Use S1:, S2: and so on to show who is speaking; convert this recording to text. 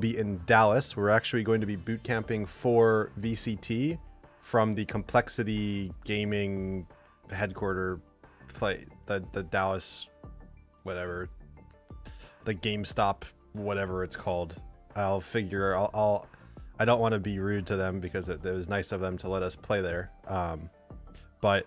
S1: be in Dallas. We're actually going to be boot camping for VCT from the Complexity Gaming headquarters. play the the Dallas whatever the GameStop whatever it's called. I'll figure I'll, I'll I don't want to be rude to them because it, it was nice of them to let us play there. Um, but